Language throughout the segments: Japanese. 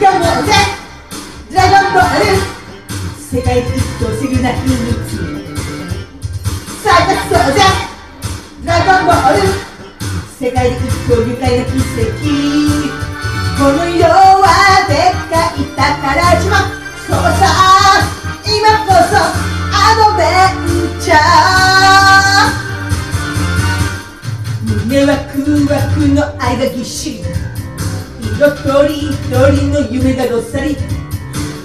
かもぜドラゴンボール世界で一不思議な秘密探そうぜドラゴンボール世界で一等愉快な奇跡。この世はでっかい宝島そうさ今こそアドベンチャー。胸は空枠の愛がぎっしり色とりどりの夢がどっさり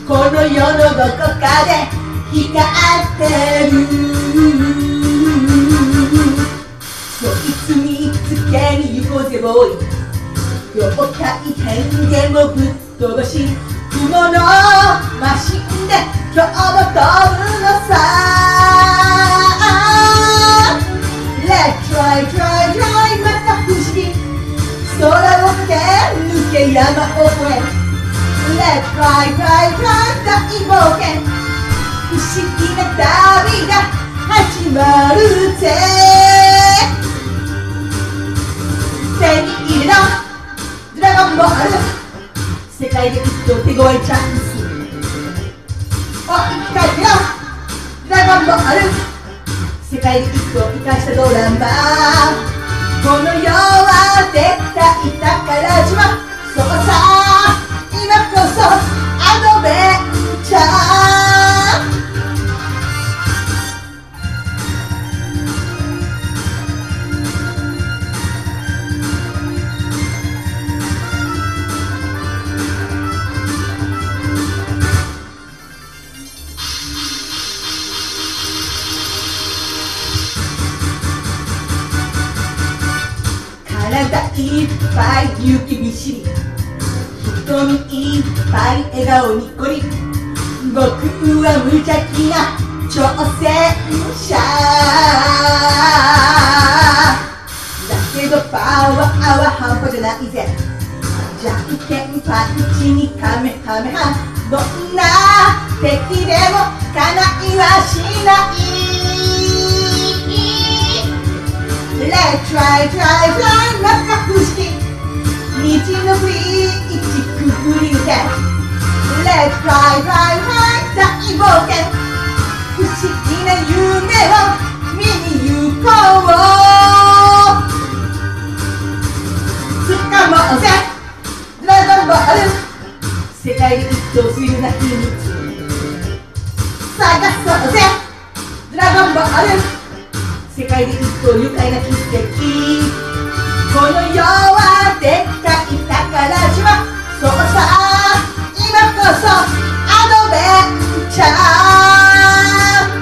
この世のどこかで光ってる。そいつ見つけに行こうぜボーイ。妖怪変幻をぶっ飛ばし雲のマシンで今日も飛ぶのさ。け山を越え Let's try try try 大冒険不思議な旅が始まるぜ。手に入れろドラゴンボール。世界で一等手強いチャンス。お一回よ。ドラゴンボール。世界で一等生かしたドラマこの世はでっいっぱい勇気びしり瞳いっぱい笑顔にっこり僕は無邪気な挑戦者。だけどパワーは半端じゃないぜ。じゃんけんパンチにカメハメハ。どんな敵でもかないはしない。Let's try, try, try また不思議道のブリッジくぐり抜け Let's try, try, try 大冒険不思議な夢を見に行こう掴もうぜドラゴンボール世界で一等不思議な秘密探そうぜドラゴンボール世界で一等愉快な奇跡この世はでっかい宝島そうさ今こそアドベンチャー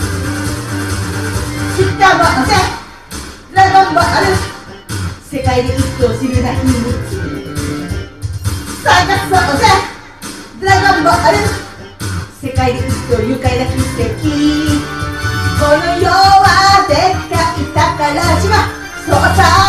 掴もうぜドラゴンボール世界で一等不思議な秘密探そうぜドラゴンボール世界で一等愉快な奇跡。この世は 같아.